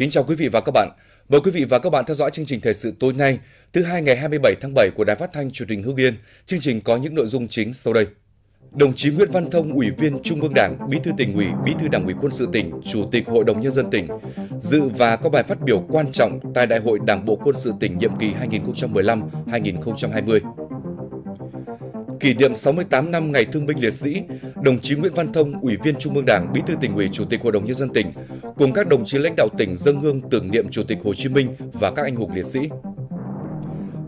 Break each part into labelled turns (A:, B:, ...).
A: Kính chào quý vị và các bạn. Mời quý vị và các bạn theo dõi chương trình thời sự tối nay, thứ hai ngày 27 tháng 7 của Đài Phát thanh Truyền hình Hưng Yên. Chương trình có những nội dung chính sau đây. Đồng chí Nguyễn Văn Thông, Ủy viên Trung ương Đảng, Bí thư tỉnh ủy, Bí thư Đảng ủy Quân sự tỉnh, Chủ tịch Hội đồng nhân dân tỉnh dự và có bài phát biểu quan trọng tại Đại hội Đảng bộ Quân sự tỉnh nhiệm kỳ 2015-2020. Kỷ niệm 68 năm Ngày Thương binh Liệt sĩ, đồng chí Nguyễn Văn Thông, Ủy viên Trung ương Đảng, Bí thư tỉnh ủy, Chủ tịch Hội đồng nhân dân tỉnh cùng các đồng chí lãnh đạo tỉnh dâng hương tưởng niệm Chủ tịch Hồ Chí Minh và các anh hùng liệt sĩ.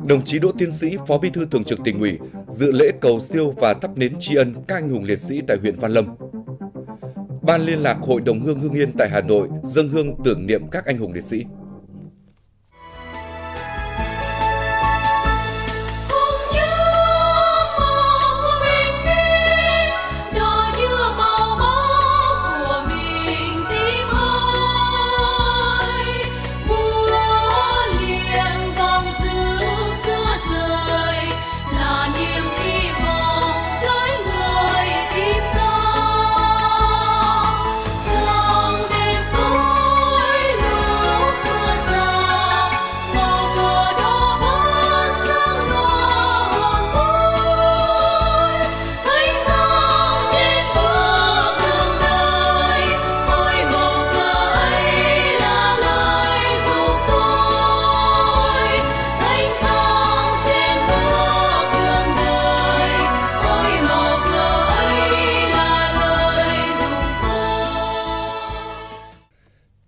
A: Đồng chí Đỗ Tiến Sĩ, Phó Bí thư Thường trực tỉnh ủy, dự lễ cầu siêu và thắp nến tri ân các anh hùng liệt sĩ tại huyện Văn Lâm. Ban liên lạc Hội đồng Hương Hương Yên tại Hà Nội dâng hương tưởng niệm các anh hùng liệt sĩ.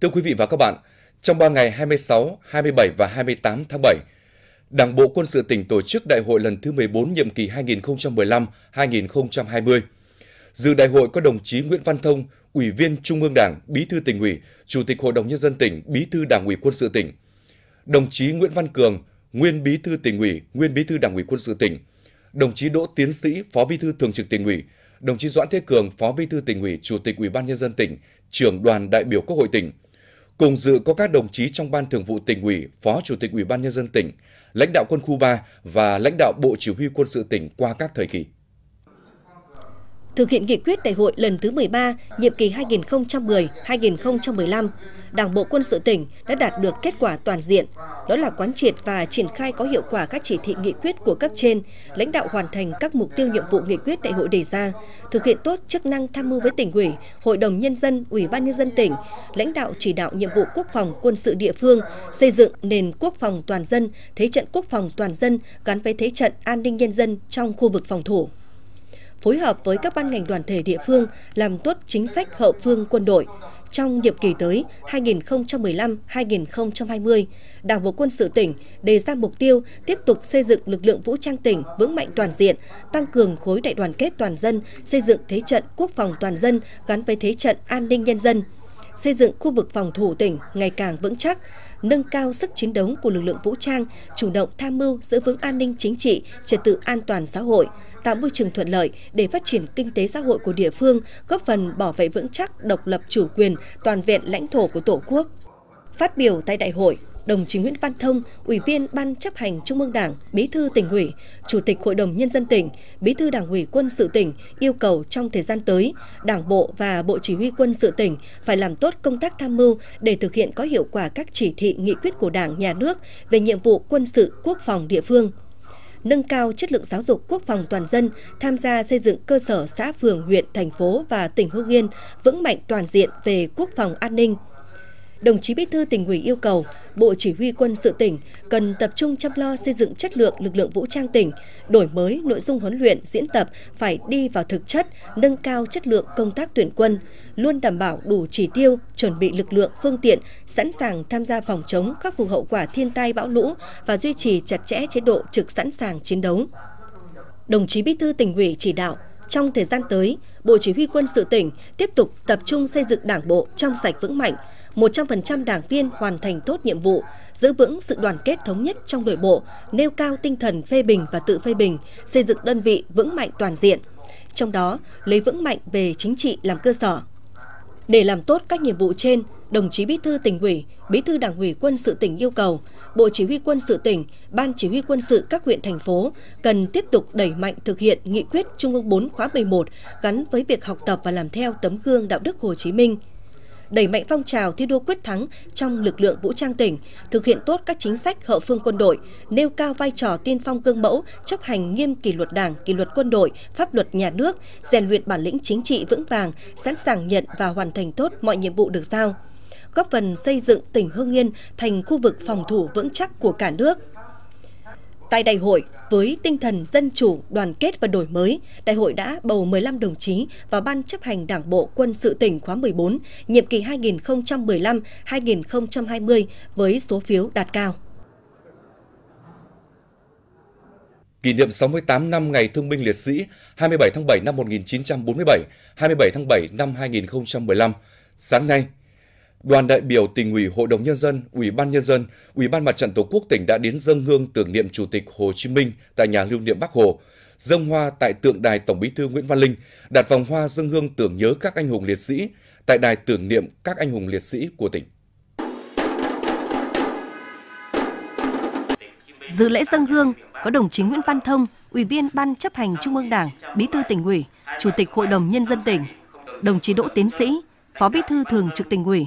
A: Thưa quý vị và các bạn, trong 3 ngày 26, 27 và 28 tháng 7, Đảng bộ Quân sự tỉnh tổ chức đại hội lần thứ 14 nhiệm kỳ 2015-2020. Dự đại hội có đồng chí Nguyễn Văn Thông, Ủy viên Trung ương Đảng, Bí thư tỉnh ủy, Chủ tịch Hội đồng Nhân dân tỉnh, Bí thư Đảng ủy Quân sự tỉnh. Đồng chí Nguyễn Văn Cường, Nguyên Bí thư tỉnh ủy, Nguyên Bí thư Đảng ủy Quân sự tỉnh. Đồng chí Đỗ Tiến Sĩ, Phó Bí thư Thường trực tỉnh ủy. Đồng chí Doãn Thế Cường, Phó Bí thư tỉnh ủy, Chủ tịch Ủy ban Nhân dân tỉnh, trưởng đoàn đại biểu Quốc hội tỉnh – Cùng dự có các đồng chí trong Ban Thường vụ tỉnh ủy, Phó Chủ tịch Ủy ban Nhân dân tỉnh, lãnh đạo quân khu 3 và lãnh đạo Bộ Chỉ huy quân sự tỉnh qua các thời kỳ.
B: Thực hiện nghị quyết đại hội lần thứ 13, nhiệm kỳ 2010-2015, Đảng bộ quân sự tỉnh đã đạt được kết quả toàn diện, đó là quán triệt và triển khai có hiệu quả các chỉ thị nghị quyết của cấp trên, lãnh đạo hoàn thành các mục tiêu nhiệm vụ nghị quyết đại hội đề ra, thực hiện tốt chức năng tham mưu với tỉnh ủy, hội đồng nhân dân, ủy ban nhân dân tỉnh, lãnh đạo chỉ đạo nhiệm vụ quốc phòng quân sự địa phương, xây dựng nền quốc phòng toàn dân, thế trận quốc phòng toàn dân gắn với thế trận an ninh nhân dân trong khu vực phòng thủ phối hợp với các ban ngành đoàn thể địa phương làm tốt chính sách hậu phương quân đội, trong nhiệm kỳ tới 2015-2020, Đảng bộ quân sự tỉnh đề ra mục tiêu tiếp tục xây dựng lực lượng vũ trang tỉnh vững mạnh toàn diện, tăng cường khối đại đoàn kết toàn dân, xây dựng thế trận quốc phòng toàn dân gắn với thế trận an ninh nhân dân, xây dựng khu vực phòng thủ tỉnh ngày càng vững chắc, nâng cao sức chiến đấu của lực lượng vũ trang, chủ động tham mưu giữ vững an ninh chính trị, trật tự an toàn xã hội, tạo môi trường thuận lợi để phát triển kinh tế xã hội của địa phương, góp phần bảo vệ vững chắc độc lập chủ quyền, toàn vẹn lãnh thổ của Tổ quốc. Phát biểu tại đại hội, đồng chí Nguyễn Văn Thông, Ủy viên Ban chấp hành Trung ương Đảng, Bí thư tỉnh ủy, Chủ tịch Hội đồng Nhân dân tỉnh, Bí thư Đảng ủy quân sự tỉnh yêu cầu trong thời gian tới, Đảng bộ và Bộ Chỉ huy quân sự tỉnh phải làm tốt công tác tham mưu để thực hiện có hiệu quả các chỉ thị nghị quyết của Đảng, Nhà nước về nhiệm vụ quân sự quốc phòng địa phương nâng cao chất lượng giáo dục quốc phòng toàn dân, tham gia xây dựng cơ sở xã phường, huyện, thành phố và tỉnh Hưng Yên vững mạnh toàn diện về quốc phòng an ninh, đồng chí Bí thư tỉnh ủy yêu cầu Bộ Chỉ huy quân sự tỉnh cần tập trung chăm lo xây dựng chất lượng lực lượng vũ trang tỉnh, đổi mới nội dung huấn luyện, diễn tập phải đi vào thực chất, nâng cao chất lượng công tác tuyển quân, luôn đảm bảo đủ chỉ tiêu, chuẩn bị lực lượng, phương tiện, sẵn sàng tham gia phòng chống khắc phục hậu quả thiên tai bão lũ và duy trì chặt chẽ chế độ trực sẵn sàng chiến đấu. Đồng chí Bí thư tỉnh ủy chỉ đạo trong thời gian tới, Bộ Chỉ huy quân sự tỉnh tiếp tục tập trung xây dựng đảng bộ trong sạch vững mạnh, 100% đảng viên hoàn thành tốt nhiệm vụ, giữ vững sự đoàn kết thống nhất trong nội bộ, nêu cao tinh thần phê bình và tự phê bình, xây dựng đơn vị vững mạnh toàn diện. Trong đó, lấy vững mạnh về chính trị làm cơ sở. Để làm tốt các nhiệm vụ trên, đồng chí Bí thư tỉnh ủy, Bí thư Đảng ủy quân sự tỉnh yêu cầu Bộ Chỉ huy quân sự tỉnh, Ban Chỉ huy quân sự các huyện thành phố cần tiếp tục đẩy mạnh thực hiện nghị quyết Trung ương 4 khóa 11 gắn với việc học tập và làm theo tấm gương đạo đức Hồ Chí Minh – đẩy mạnh phong trào thi đua quyết thắng trong lực lượng vũ trang tỉnh, thực hiện tốt các chính sách hậu phương quân đội, nêu cao vai trò tiên phong gương mẫu, chấp hành nghiêm kỷ luật Đảng, kỷ luật quân đội, pháp luật nhà nước, rèn luyện bản lĩnh chính trị vững vàng, sẵn sàng nhận và hoàn thành tốt mọi nhiệm vụ được giao góp phần xây dựng tỉnh Hưng Yên thành khu vực phòng thủ vững chắc của cả nước. Tại đại hội, với tinh thần dân chủ, đoàn kết và đổi mới, đại hội đã bầu 15 đồng chí vào Ban chấp hành Đảng bộ quân sự tỉnh khóa 14, nhiệm kỳ 2015-2020 với số phiếu đạt cao.
A: Kỷ niệm 68 năm Ngày Thương binh Liệt sĩ 27 tháng 7 năm 1947, 27 tháng 7 năm 2015, sáng nay, đoàn đại biểu tỉnh ủy, hội đồng nhân dân, ủy ban nhân dân, ủy ban mặt trận tổ quốc tỉnh đã đến dâng hương tưởng niệm chủ tịch Hồ Chí Minh tại nhà lưu niệm Bắc Hồ, dâng hoa tại tượng đài Tổng Bí thư Nguyễn Văn Linh, đặt vòng hoa dâng hương tưởng nhớ các anh hùng liệt sĩ tại đài tưởng niệm các anh hùng liệt sĩ của tỉnh.
B: Dự lễ dâng hương có đồng chí Nguyễn Văn Thông, Ủy viên Ban chấp hành Trung ương Đảng, Bí thư tỉnh ủy, Chủ tịch Hội đồng Nhân dân tỉnh, đồng chí Đỗ Tiến Sĩ, Phó Bí thư Thường trực tỉnh ủy,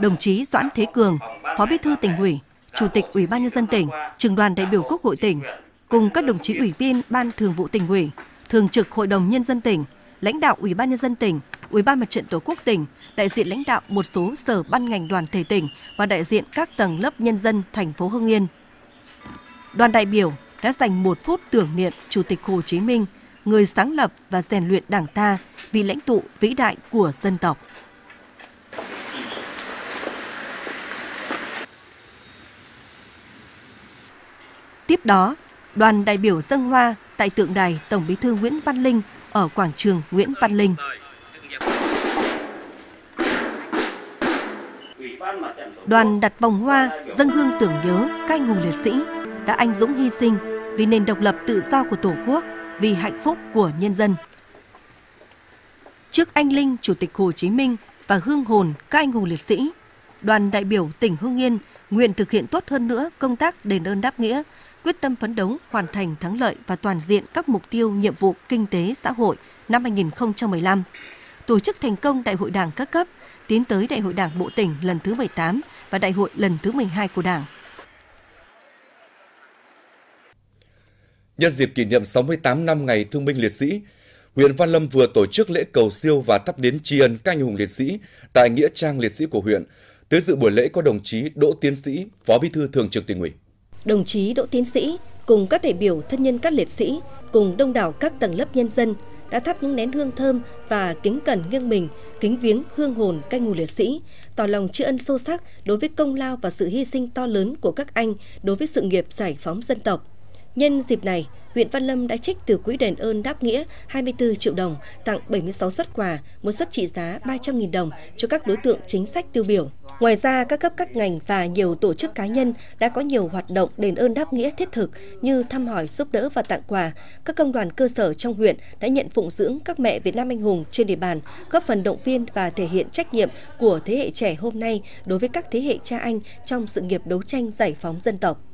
B: đồng chí Doãn Thế Cường, Phó Bí thư tỉnh ủy, Chủ tịch Ủy ban nhân dân tỉnh, trường đoàn đại biểu Quốc hội tỉnh, cùng các đồng chí ủy viên Ban Thường vụ tỉnh ủy, Thường trực Hội đồng nhân dân tỉnh, lãnh đạo Ủy ban nhân dân tỉnh, Ủy ban Mặt trận Tổ quốc tỉnh, đại diện lãnh đạo một số sở ban ngành đoàn thể tỉnh và đại diện các tầng lớp nhân dân thành phố Hưng Yên. Đoàn đại biểu đã dành một phút tưởng niệm Chủ tịch Hồ Chí Minh, người sáng lập và rèn luyện Đảng ta, vị lãnh tụ vĩ đại của dân tộc. Tiếp đó, đoàn đại biểu dân hoa tại tượng đài Tổng Bí thư Nguyễn Văn Linh ở quảng trường Nguyễn Văn Linh. Đoàn đặt vòng hoa dân hương tưởng nhớ các anh hùng liệt sĩ đã anh dũng hy sinh vì nền độc lập tự do của Tổ quốc, vì hạnh phúc của nhân dân. Trước anh linh Chủ tịch Hồ Chí Minh và hương hồn các anh hùng liệt sĩ, đoàn đại biểu tỉnh Hưng Yên nguyện thực hiện tốt hơn nữa công tác đền ơn đáp nghĩa, quyết tâm phấn đấu hoàn thành thắng lợi và toàn diện các mục tiêu nhiệm vụ kinh tế xã hội năm 2015, tổ chức thành công Đại hội Đảng các cấp, tiến tới Đại hội Đảng bộ tỉnh lần thứ 18 và Đại hội lần thứ 12 của Đảng.
A: Nhân dịp kỷ niệm 68 năm Ngày Thương binh Liệt sĩ, huyện Văn Lâm vừa tổ chức lễ cầu siêu và thắp nến tri ân các anh hùng liệt sĩ tại nghĩa trang liệt sĩ của huyện. Tới dự buổi lễ có đồng chí Đỗ Tiến Sĩ, Phó Bí thư Thường trực Tỉnh ủy
B: đồng chí Đỗ Tiến Sĩ cùng các đại biểu thân nhân các liệt sĩ cùng đông đảo các tầng lớp nhân dân đã thắp những nén hương thơm và kính cẩn nghiêng mình kính viếng hương hồn canh ngủ liệt sĩ, tỏ lòng tri ân sâu sắc đối với công lao và sự hy sinh to lớn của các anh đối với sự nghiệp giải phóng dân tộc. Nhân dịp này, huyện Văn Lâm đã trích từ quỹ đền ơn đáp nghĩa 24 triệu đồng tặng 76 xuất quà, một suất trị giá 300.000 đồng cho các đối tượng chính sách tiêu biểu. Ngoài ra, các cấp các ngành và nhiều tổ chức cá nhân đã có nhiều hoạt động đền ơn đáp nghĩa thiết thực như thăm hỏi, giúp đỡ và tặng quà. Các công đoàn cơ sở trong huyện đã nhận phụng dưỡng các mẹ Việt Nam anh hùng trên địa bàn, góp phần động viên và thể hiện trách nhiệm của thế hệ trẻ hôm nay đối với các thế hệ cha anh trong sự nghiệp đấu tranh giải phóng dân tộc.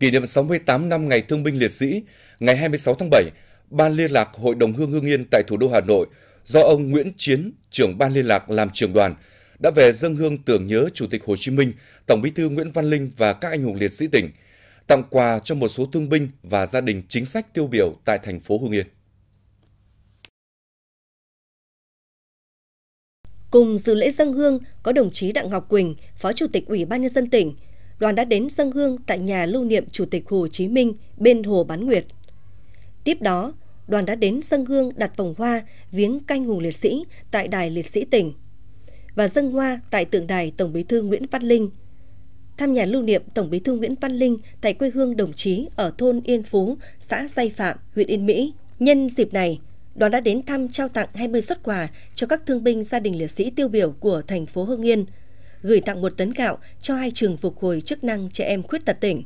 A: Kỷ niệm 68 năm Ngày Thương binh Liệt sĩ, ngày 26 tháng 7, Ban Liên lạc Hội đồng Hương Hương Yên tại thủ đô Hà Nội do ông Nguyễn Chiến, trưởng Ban Liên lạc làm trưởng đoàn, đã về dân hương tưởng nhớ Chủ tịch Hồ Chí Minh, Tổng bí thư Nguyễn Văn Linh và các anh hùng liệt sĩ tỉnh, tặng quà cho một số thương binh và gia đình chính sách tiêu biểu tại thành phố Hương Yên.
B: Cùng dự lễ dân hương có đồng chí Đặng Ngọc Quỳnh, Phó Chủ tịch Ủy ban nhân dân tỉnh, đoàn đã đến dân hương tại nhà lưu niệm Chủ tịch Hồ Chí Minh bên Hồ Bán Nguyệt. Tiếp đó, đoàn đã đến dân hương đặt vòng hoa viếng canh hùng liệt sĩ tại Đài Liệt sĩ tỉnh và dân hoa tại tượng đài Tổng Bí thư Nguyễn Văn Linh. Thăm nhà lưu niệm Tổng Bí thư Nguyễn Văn Linh tại quê hương đồng chí ở thôn Yên Phú, xã Giai Phạm, huyện Yên Mỹ. Nhân dịp này, đoàn đã đến thăm trao tặng 20 xuất quà cho các thương binh gia đình liệt sĩ tiêu biểu của thành phố Hưng Yên, gửi tặng một tấn gạo cho hai trường phục hồi chức năng trẻ em khuyết tật tỉnh.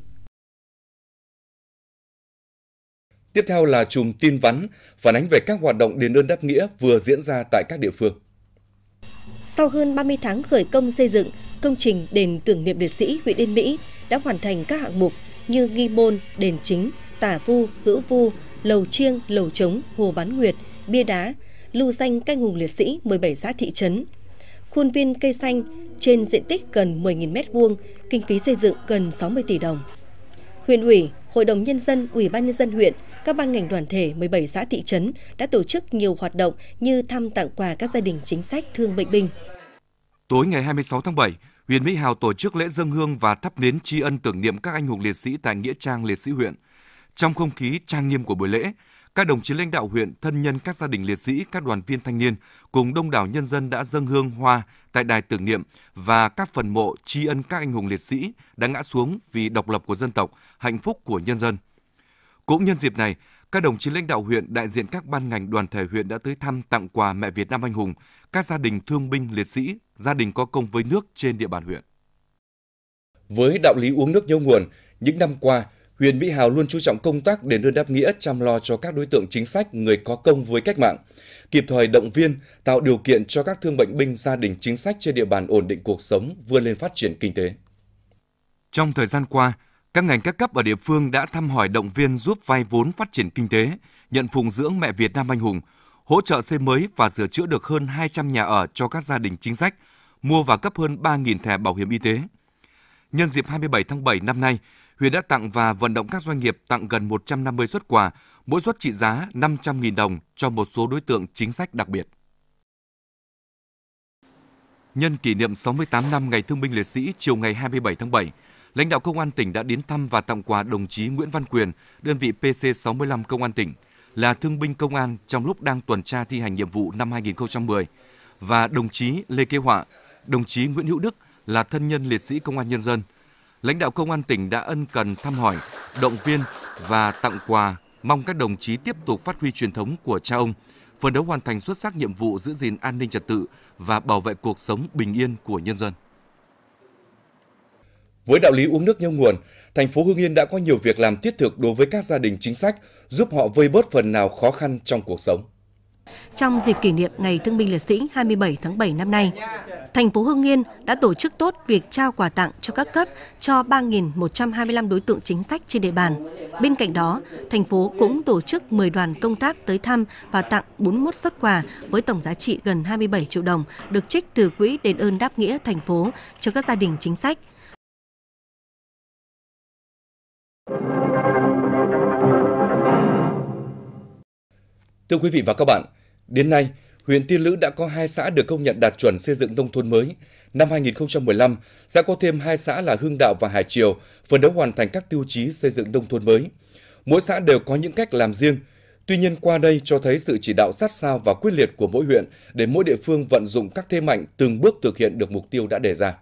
A: Tiếp theo là chùm tin vắn phản ánh về các hoạt động đền ơn đáp nghĩa vừa diễn ra tại các địa phương.
B: Sau hơn 30 tháng khởi công xây dựng, công trình đền tưởng niệm liệt sĩ huyện Yên Mỹ đã hoàn thành các hạng mục như nghi môn, đền chính, tả vu, hữu vu, lầu chiêng, lầu trống, hồ bán nguyệt, bia đá, lưu danh canh hùng liệt sĩ 17 xã thị trấn. khuôn viên cây xanh trên diện tích gần 10.000 m2, kinh phí xây dựng gần 60 tỷ đồng. Huyện ủy, Hội đồng Nhân dân, Ủy ban Nhân dân huyện, các ban ngành đoàn thể 17 xã thị trấn đã tổ chức nhiều hoạt động như thăm tặng quà các gia đình chính sách thương bệnh binh.
A: Tối ngày 26 tháng 7, huyện Mỹ Hào tổ chức lễ dân hương và thắp nến tri ân tưởng niệm các anh hùng liệt sĩ tại Nghĩa Trang Liệt sĩ huyện. Trong không khí trang nghiêm của buổi lễ, các đồng chí lãnh đạo huyện, thân nhân các gia đình liệt sĩ, các đoàn viên thanh niên cùng đông đảo nhân dân đã dâng hương hoa tại đài tưởng niệm và các phần mộ tri ân các anh hùng liệt sĩ đã ngã xuống vì độc lập của dân tộc, hạnh phúc của nhân dân. Cũng nhân dịp này, các đồng chí lãnh đạo huyện, đại diện các ban ngành đoàn thể huyện đã tới thăm tặng quà mẹ Việt Nam anh hùng, các gia đình thương binh liệt sĩ, gia đình có công với nước trên địa bàn huyện. Với đạo lý uống nước nhớ nguồn, những năm qua, huyện Mỹ Hào luôn chú trọng công tác đền ơn đáp nghĩa chăm lo cho các đối tượng chính sách, người có công với cách mạng, kịp thời động viên, tạo điều kiện cho các thương bệnh binh gia đình chính sách trên địa bàn ổn định cuộc sống, vươn lên phát triển kinh tế. Trong thời gian qua, các ngành các cấp ở địa phương đã thăm hỏi động viên giúp vay vốn phát triển kinh tế, nhận phụng dưỡng mẹ Việt Nam anh hùng, hỗ trợ xây mới và sửa chữa được hơn 200 nhà ở cho các gia đình chính sách, mua và cấp hơn 3.000 thẻ bảo hiểm y tế. Nhân dịp 27 tháng 7 năm nay, huyện đã tặng và vận động các doanh nghiệp tặng gần 150 xuất quà, mỗi suất trị giá 500.000 đồng cho một số đối tượng chính sách đặc biệt. Nhân kỷ niệm 68 năm Ngày Thương binh Liệt sĩ chiều ngày 27 tháng 7, lãnh đạo Công an tỉnh đã đến thăm và tặng quà đồng chí Nguyễn Văn Quyền, đơn vị PC65 Công an tỉnh, là thương binh công an trong lúc đang tuần tra thi hành nhiệm vụ năm 2010, và đồng chí Lê Kế Họa, đồng chí Nguyễn Hữu Đức là thân nhân liệt sĩ Công an Nhân dân – lãnh đạo công an tỉnh đã ân cần thăm hỏi, động viên và tặng quà, mong các đồng chí tiếp tục phát huy truyền thống của cha ông, phấn đấu hoàn thành xuất sắc nhiệm vụ giữ gìn an ninh trật tự và bảo vệ cuộc sống bình yên của nhân dân. Với đạo lý uống nước nhớ nguồn, thành phố Hưng Yên đã có nhiều việc làm thiết thực đối với các gia đình chính sách, giúp họ vơi bớt phần nào khó khăn trong cuộc sống.
B: Trong dịp kỷ niệm Ngày Thương binh Liệt sĩ 27 tháng 7 năm nay, thành phố Hưng Yên đã tổ chức tốt việc trao quà tặng cho các cấp cho 3.125 đối tượng chính sách trên địa bàn. Bên cạnh đó, thành phố cũng tổ chức 10 đoàn công tác tới thăm và tặng 41 xuất quà với tổng giá trị gần 27 triệu đồng được trích từ quỹ đền ơn đáp nghĩa thành phố cho các gia đình chính sách.
A: Thưa quý vị và các bạn, đến nay, huyện Tiên Lữ đã có hai xã được công nhận đạt chuẩn xây dựng nông thôn mới. Năm 2015 sẽ có thêm hai xã là Hưng Đạo và Hải Triều, phấn đấu hoàn thành các tiêu chí xây dựng nông thôn mới. Mỗi xã đều có những cách làm riêng. Tuy nhiên qua đây cho thấy sự chỉ đạo sát sao và quyết liệt của mỗi huyện để mỗi địa phương vận dụng các thế mạnh từng bước thực hiện được mục tiêu đã đề ra.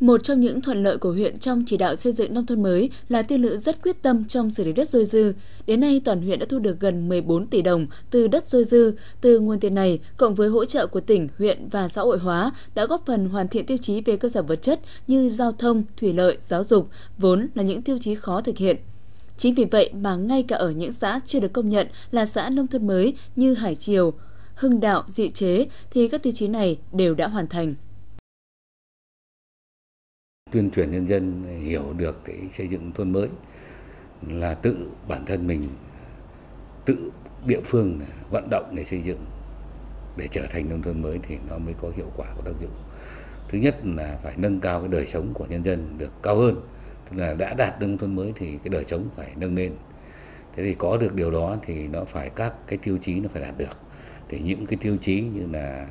C: Một trong những thuận lợi của huyện trong chỉ đạo xây dựng nông thôn mới là Tiên Lữ rất quyết tâm trong xử lý đất dôi dư. Đến nay, toàn huyện đã thu được gần 14 tỷ đồng từ đất dôi dư. Từ nguồn tiền này, cộng với hỗ trợ của tỉnh, huyện và xã hội hóa, đã góp phần hoàn thiện tiêu chí về cơ sở vật chất như giao thông, thủy lợi, giáo dục, vốn là những tiêu chí khó thực hiện. Chính vì vậy mà ngay cả ở những xã chưa được công nhận là xã nông thôn mới như Hải Triều, Hưng Đạo, Dị Chế thì các tiêu chí này đều đã hoàn thành
D: tuyên truyền nhân dân hiểu được cái xây dựng thôn mới là tự bản thân mình, tự địa phương vận động để xây dựng để trở thành nông thôn mới thì nó mới có hiệu quả của tác dụng. Thứ nhất là phải nâng cao cái đời sống của nhân dân được cao hơn, tức là đã đạt nông thôn mới thì cái đời sống phải nâng lên. Thế thì có được điều đó thì nó phải, các cái tiêu chí nó phải đạt được. Thì những cái tiêu chí như là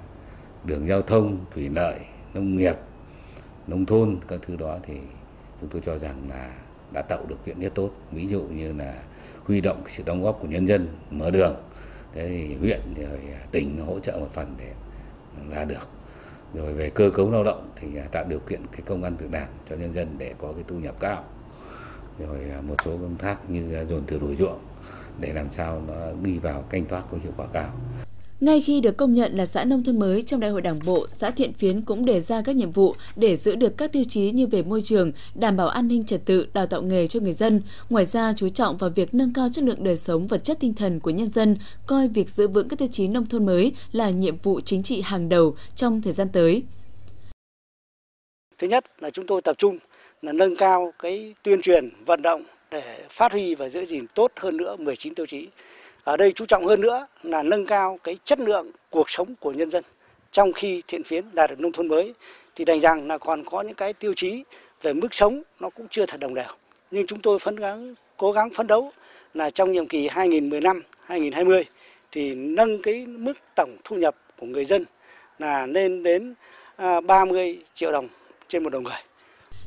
D: đường giao thông, thủy lợi, nông nghiệp nông thôn, các thứ đó thì chúng tôi cho rằng là đã tạo được kiện rất tốt. Ví dụ như là huy động sự đóng góp của nhân dân mở đường, thế thì huyện rồi tỉnh hỗ trợ một phần để là được. Rồi về cơ cấu lao động thì tạo điều kiện cái công an việc làm cho nhân dân để có cái thu nhập cao. Rồi một số công tác như dồn thừa đổi ruộng để làm sao nó đi vào canh tác có hiệu quả cao
C: ngay khi được công nhận là xã nông thôn mới trong đại hội đảng bộ, xã Thiện Phiến cũng đề ra các nhiệm vụ để giữ được các tiêu chí như về môi trường, đảm bảo an ninh trật tự, đào tạo nghề cho người dân. Ngoài ra, chú trọng vào việc nâng cao chất lượng đời sống vật chất tinh thần của nhân dân, coi việc giữ vững các tiêu chí nông thôn mới là nhiệm vụ chính trị hàng đầu trong thời gian tới.
E: Thứ nhất là chúng tôi tập trung là nâng cao cái tuyên truyền, vận động để phát huy và giữ gìn tốt hơn nữa 19 tiêu chí ở đây chú trọng hơn nữa là nâng cao cái chất lượng cuộc sống của nhân dân trong khi thiện phiến đạt được nông thôn mới, thì đành rằng là còn có những cái tiêu chí về mức sống nó cũng chưa thật đồng đều. Nhưng chúng tôi phấn gắng, cố gắng phấn đấu là trong nhiệm kỳ 2015-2020 thì nâng cái mức tổng thu nhập của người dân là lên đến à, 30 triệu đồng trên một đầu người.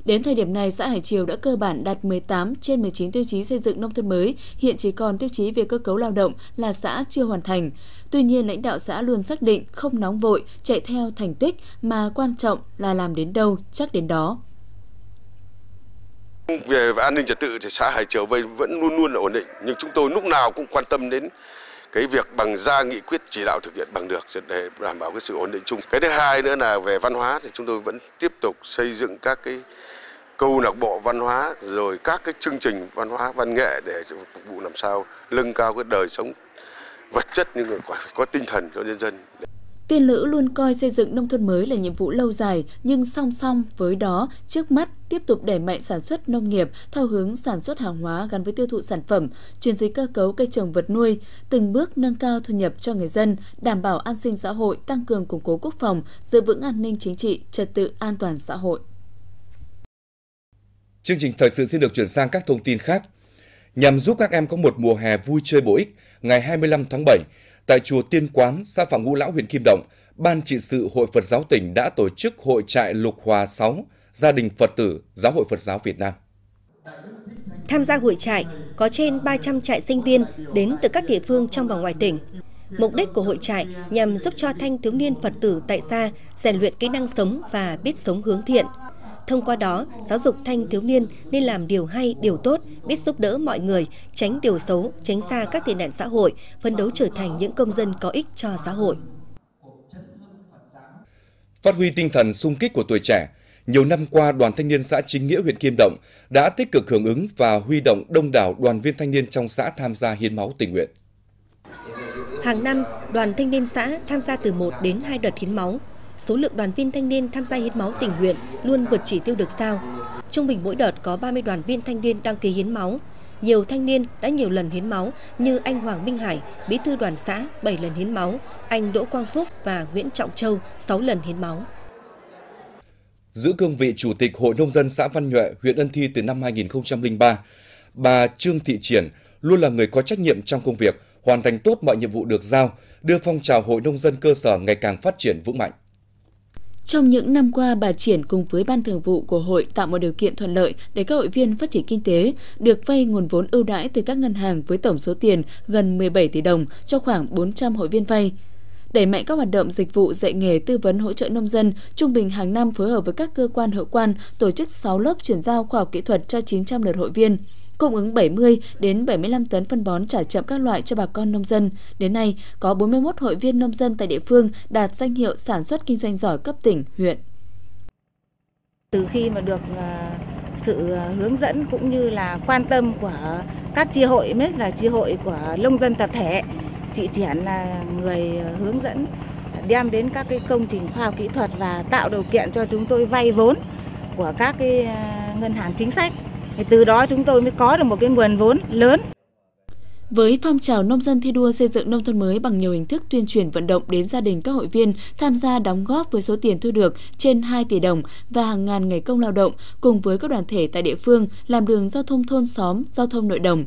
C: Đến thời điểm này, xã Hải Triều đã cơ bản đạt 18 trên 19 tiêu chí xây dựng nông thôn mới, hiện chỉ còn tiêu chí về cơ cấu lao động là xã chưa hoàn thành. Tuy nhiên, lãnh đạo xã luôn xác định không nóng vội, chạy theo thành tích mà quan trọng là làm đến đâu chắc đến đó.
F: Về an ninh trật tự thì xã Hải Triều vẫn luôn luôn là ổn định, nhưng chúng tôi lúc nào cũng quan tâm đến cái việc bằng ra nghị quyết chỉ đạo thực hiện bằng được để đảm bảo cái sự ổn định chung. Cái thứ hai nữa là về văn hóa thì chúng tôi vẫn tiếp tục xây dựng các cái câu lạc bộ văn hóa rồi các cái chương trình văn hóa văn nghệ để phục vụ làm sao nâng cao cái đời sống vật chất nhưng mà phải có tinh thần cho nhân dân.
C: Tiên Lữ luôn coi xây dựng nông thôn mới là nhiệm vụ lâu dài, nhưng song song với đó, trước mắt tiếp tục đẩy mạnh sản xuất nông nghiệp theo hướng sản xuất hàng hóa gắn với tiêu thụ sản phẩm, chuyển dịch cơ cấu cây trồng vật nuôi, từng bước nâng cao thu nhập cho người dân, đảm bảo an sinh xã hội, tăng cường củng cố quốc phòng, giữ vững an ninh chính trị, trật tự an toàn xã hội.
A: Chương trình thời sự xin được chuyển sang các thông tin khác. Nhằm giúp các em có một mùa hè vui chơi bổ ích, ngày 25 tháng 7, tại chùa Tiên Quán, xã Phạm Ngũ Lão, huyện Kim Động, Ban trị sự Hội Phật giáo tỉnh đã tổ chức hội trại Lục Hòa 6, gia đình Phật tử, Giáo hội Phật giáo Việt Nam.
B: Tham gia hội trại có trên 300 trại sinh viên đến từ các địa phương trong và ngoài tỉnh. Mục đích của hội trại nhằm giúp cho thanh thiếu niên Phật tử tại gia rèn luyện kỹ năng sống và biết sống hướng thiện – Thông qua đó, giáo dục thanh thiếu niên nên làm điều hay, điều tốt, biết giúp đỡ mọi người, tránh điều xấu, tránh xa các tệ nạn xã hội, phấn đấu trở thành những công dân có ích cho xã hội.
A: Phát huy tinh thần sung kích của tuổi trẻ, nhiều năm qua, Đoàn Thanh niên xã Chính Nghĩa huyện Kim Động đã tích cực hưởng ứng và huy động đông đảo đoàn viên thanh niên trong xã tham gia hiến máu tình nguyện.
B: Hàng năm, đoàn thanh niên xã tham gia từ 1 đến 2 đợt hiến máu, số lượng đoàn viên thanh niên tham gia hiến máu tình nguyện luôn vượt chỉ tiêu được giao. Trung bình mỗi đợt có 30 đoàn viên thanh niên đăng ký hiến máu. Nhiều thanh niên đã nhiều lần hiến máu như anh Hoàng Minh Hải, bí thư đoàn xã 7 lần hiến máu, anh Đỗ Quang Phúc và Nguyễn Trọng Châu 6 lần hiến máu.
A: Giữ cương vị Chủ tịch Hội Nông dân xã Văn Nhuệ, huyện Ân Thi từ năm 2003, bà Trương Thị Triển luôn là người có trách nhiệm trong công việc, hoàn thành tốt mọi nhiệm vụ được giao, đưa phong trào Hội Nông dân cơ sở ngày càng phát triển vững mạnh.
C: Trong những năm qua, bà Triển cùng với Ban thường vụ của hội tạo một điều kiện thuận lợi để các hội viên phát triển kinh tế, được vay nguồn vốn ưu đãi từ các ngân hàng với tổng số tiền gần 17 tỷ đồng cho khoảng 400 hội viên vay. Đẩy mạnh các hoạt động dịch vụ dạy nghề tư vấn hỗ trợ nông dân, trung bình hàng năm phối hợp với các cơ quan hữu quan tổ chức 6 lớp chuyển giao khoa học kỹ thuật cho 900 lượt hội viên cung ứng 70 đến 75 tấn phân bón trả chậm các loại cho bà con nông dân. Đến nay, có 41 hội viên nông dân tại địa phương đạt danh hiệu sản xuất kinh doanh giỏi cấp tỉnh, huyện.
G: Từ khi mà được ờ, sự ờ, hướng dẫn cũng như là quan tâm của các chi hội, nhất là chi hội của nông dân tập thể, chị Triển là người ờ, hướng dẫn đem đến các cái công trình khoa học kỹ thuật và tạo điều kiện cho chúng tôi vay vốn của các cái ngân hàng chính sách thì từ đó chúng tôi mới có được một cái nguồn vốn lớn.
C: Với phong trào nông dân thi đua xây dựng nông thôn mới bằng nhiều hình thức tuyên truyền vận động đến gia đình các hội viên tham gia đóng góp với số tiền thu được trên 2 tỷ đồng và hàng ngàn ngày công lao động cùng với các đoàn thể tại địa phương làm đường giao thông thôn xóm, giao thông nội đồng.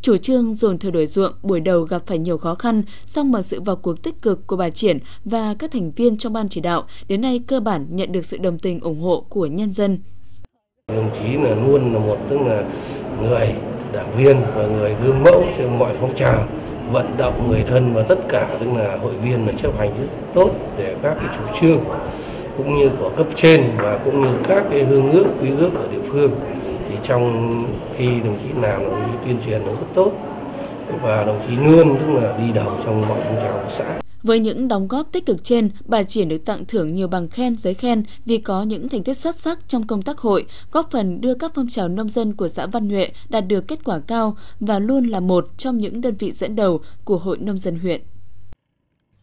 C: Chủ trương dồn thừa đổi ruộng buổi đầu gặp phải nhiều khó khăn, song bằng sự vào cuộc tích cực của bà Triển và các thành viên trong ban chỉ đạo, đến nay cơ bản nhận được sự đồng tình ủng hộ của nhân dân.
H: Đồng chí là luôn là một, tức là người đảng viên và người gương mẫu trên mọi phong trào, vận động người thân và tất cả, tức là hội viên là chấp hành rất tốt để các cái chủ trương cũng như của cấp trên và cũng như các cái hương ước quy ước ở địa phương. Thì trong khi đồng chí làm, đồng chí tuyên truyền nó rất tốt. Và đồng chí luôn, tức là đi đầu trong mọi phong trào của xã
C: với những đóng góp tích cực trên, bà Triển được tặng thưởng nhiều bằng khen, giấy khen vì có những thành tích xuất sắc trong công tác hội, góp phần đưa các phong trào nông dân của xã Văn Nhuệ đạt được kết quả cao và luôn là một trong những đơn vị dẫn đầu của Hội Nông dân huyện.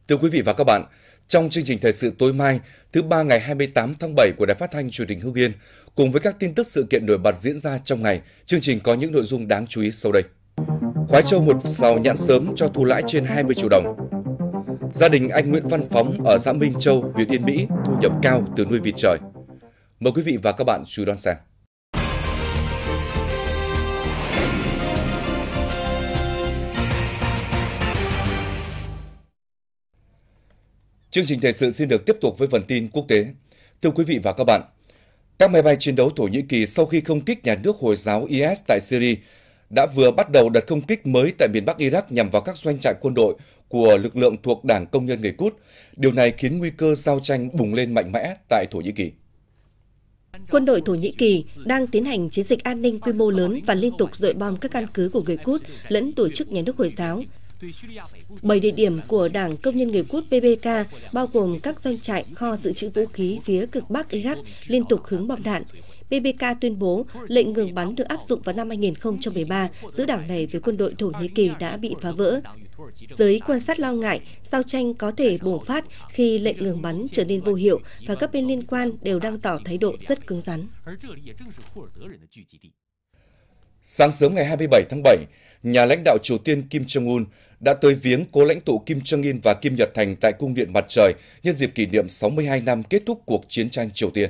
A: Thưa quý vị và các bạn, trong chương trình thời sự tối mai, thứ ba ngày 28 tháng 7 của Đài Phát thanh Truyền hình Hưng Yên, cùng với các tin tức sự kiện nổi bật diễn ra trong ngày, chương trình có những nội dung đáng chú ý sau đây. Khoái Châu một sào nhãn sớm cho thu lãi trên 20 triệu đồng. Gia đình anh Nguyễn Văn Phóng ở xã Minh Châu, huyện Yên Mỹ thu nhập cao từ nuôi vịt trời. Mời quý vị và các bạn chú ý đón xem. Chương trình thời sự xin được tiếp tục với phần tin quốc tế. Thưa quý vị và các bạn, các máy bay chiến đấu Thổ Nhĩ Kỳ sau khi không kích nhà nước Hồi giáo IS tại Syria đã vừa bắt đầu đợt không kích mới tại miền Bắc Iraq nhằm vào các doanh trại quân đội của lực lượng thuộc Đảng Công nhân Người Cút. Điều này khiến nguy cơ giao tranh bùng lên mạnh mẽ tại Thổ Nhĩ Kỳ.
B: Quân đội Thổ Nhĩ Kỳ đang tiến hành chiến dịch an ninh quy mô lớn và liên tục dội bom các căn cứ của người Cút lẫn tổ chức nhà nước Hồi giáo. Bảy địa điểm của Đảng Công nhân Người Quốc PBK bao gồm các doanh trại, kho dự trữ vũ khí phía cực Bắc Iraq liên tục hướng bom đạn. PPK tuyên bố lệnh ngừng bắn được áp dụng vào năm 2013 giữa đảng này với quân đội Thổ Nhĩ Kỳ đã bị phá vỡ. Giới quan sát lo ngại giao tranh có thể bùng phát khi lệnh ngừng bắn trở nên vô hiệu và các bên liên quan đều đang tỏ thái độ rất cứng rắn.
A: Sáng sớm ngày 27 tháng 7, nhà lãnh đạo Triều Tiên Kim Jong-un đã tới viếng cố lãnh tụ Kim Jong-un và Kim Nhật Thành tại Cung điện Mặt Trời nhân dịp kỷ niệm 62 năm kết thúc cuộc chiến tranh Triều Tiên.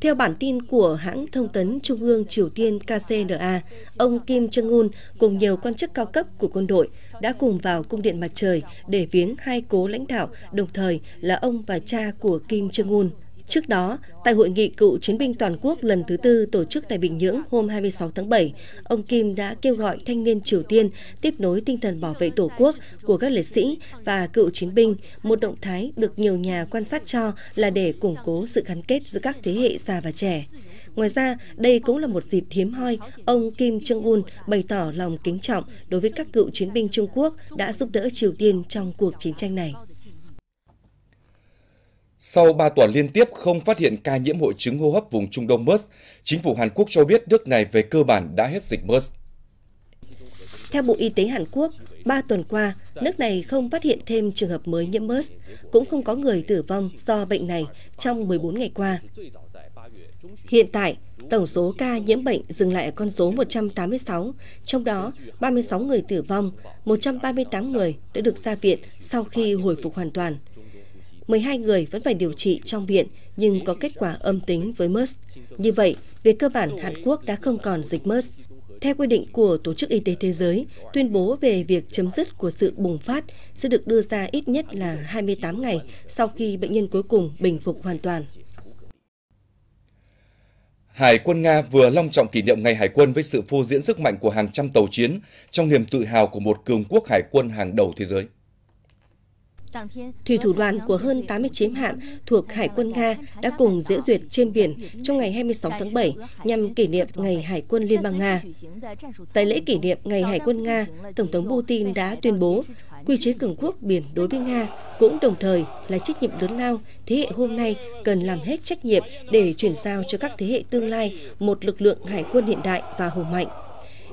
B: Theo bản tin của hãng thông tấn Trung ương Triều Tiên KCNA, ông Kim Jong-un cùng nhiều quan chức cao cấp của quân đội đã cùng vào cung điện mặt trời để viếng hai cố lãnh đạo, đồng thời là ông và cha của Kim Jong-un. Trước đó, tại hội nghị cựu chiến binh toàn quốc lần thứ tư tổ chức tại Bình Nhưỡng hôm 26 tháng 7, ông Kim đã kêu gọi thanh niên Triều Tiên tiếp nối tinh thần bảo vệ Tổ quốc của các liệt sĩ và cựu chiến binh, một động thái được nhiều nhà quan sát cho là để củng cố sự gắn kết giữa các thế hệ già và trẻ. Ngoài ra, đây cũng là một dịp hiếm hoi, ông Kim Jong-un bày tỏ lòng kính trọng đối với các cựu chiến binh Trung Quốc đã giúp đỡ Triều Tiên trong cuộc chiến tranh này.
A: Sau 3 tuần liên tiếp không phát hiện ca nhiễm hội chứng hô hấp vùng Trung Đông MERS, chính phủ Hàn Quốc cho biết nước này về cơ bản đã hết dịch MERS.
B: Theo Bộ Y tế Hàn Quốc, 3 tuần qua, nước này không phát hiện thêm trường hợp mới nhiễm MERS, cũng không có người tử vong do bệnh này trong 14 ngày qua. Hiện tại, tổng số ca nhiễm bệnh dừng lại ở con số 186, trong đó 36 người tử vong, 138 người đã được ra viện sau khi hồi phục hoàn toàn. 12 người vẫn phải điều trị trong viện nhưng có kết quả âm tính với MERS. Như vậy, về cơ bản Hàn Quốc đã không còn dịch MERS. Theo quy định của Tổ chức Y tế Thế giới, tuyên bố về việc chấm dứt của sự bùng phát sẽ được đưa ra ít nhất là 28 ngày sau khi bệnh nhân cuối cùng bình phục hoàn toàn.
A: Hải quân Nga vừa long trọng kỷ niệm Ngày Hải quân với sự phô diễn sức mạnh của hàng trăm tàu chiến trong niềm tự hào của một cường quốc hải quân hàng đầu thế giới.
B: Thủy thủ đoàn của hơn 89 hạm thuộc Hải quân Nga đã cùng diễu duyệt trên biển trong ngày 26 tháng 7 nhằm kỷ niệm Ngày Hải quân Liên bang Nga. Tại lễ kỷ niệm Ngày Hải quân Nga, Tổng thống Putin đã tuyên bố quy chế cường quốc biển đối với Nga cũng đồng thời là trách nhiệm lớn lao thế hệ hôm nay cần làm hết trách nhiệm để chuyển giao cho các thế hệ tương lai một lực lượng hải quân hiện đại và hùng mạnh.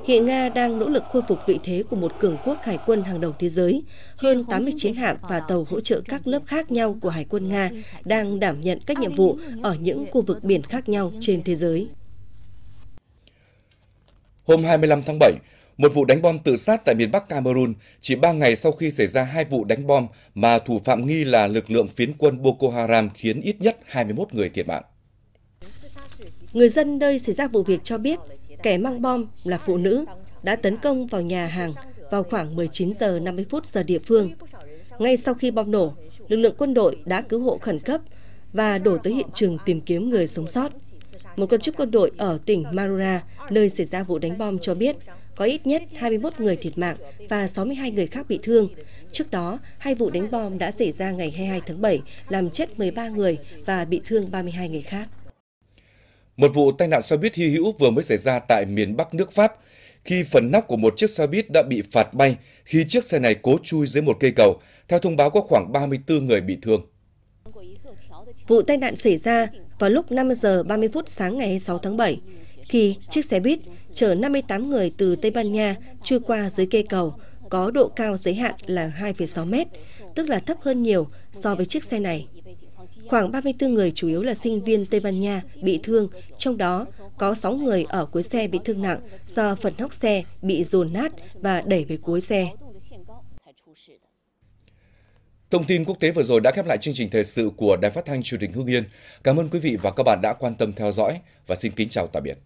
B: Hiện Nga đang nỗ lực khôi phục vị thế của một cường quốc hải quân hàng đầu thế giới. Hơn 80 chiến hạm và tàu hỗ trợ các lớp khác nhau của Hải quân Nga đang đảm nhận các nhiệm vụ ở những khu vực biển khác nhau trên thế giới.
A: Hôm 25 tháng 7, một vụ đánh bom tự sát tại miền Bắc Cameroon chỉ 3 ngày sau khi xảy ra hai vụ đánh bom mà thủ phạm nghi là lực lượng phiến quân Boko Haram khiến ít nhất 21 người thiệt mạng.
B: Người dân nơi xảy ra vụ việc cho biết kẻ mang bom là phụ nữ đã tấn công vào nhà hàng vào khoảng 19 giờ 50 phút giờ địa phương. Ngay sau khi bom nổ, lực lượng quân đội đã cứu hộ khẩn cấp và đổ tới hiện trường tìm kiếm người sống sót. Một quan chức quân đội ở tỉnh Marura, nơi xảy ra vụ đánh bom cho biết có ít nhất 21 người thiệt mạng và 62 người khác bị thương. Trước đó, hai vụ đánh bom đã xảy ra ngày 22 tháng 7, làm chết 13 người và bị thương 32 người khác.
A: Một vụ tai nạn xe buýt hy hữu vừa mới xảy ra tại miền Bắc nước Pháp khi phần nóc của một chiếc xe buýt đã bị phạt bay khi chiếc xe này cố chui dưới một cây cầu. Theo thông báo có khoảng 34 người bị thương.
B: Vụ tai nạn xảy ra vào lúc 5 giờ 30 phút sáng ngày 26 tháng 7 khi chiếc xe buýt chở 58 người từ Tây Ban Nha chui qua dưới cây cầu có độ cao giới hạn là 2,6 mét, tức là thấp hơn nhiều so với chiếc xe này. Khoảng 34 người chủ yếu là sinh viên Tây Ban Nha bị thương, trong đó có 6 người ở cuối xe bị thương nặng do phần nóc xe bị dồn nát và đẩy về cuối xe.
A: Thông tin quốc tế vừa rồi đã khép lại chương trình thời sự của Đài Phát thanh Truyền hình Hưng Yên. Cảm ơn quý vị và các bạn đã quan tâm theo dõi và xin kính chào tạm biệt.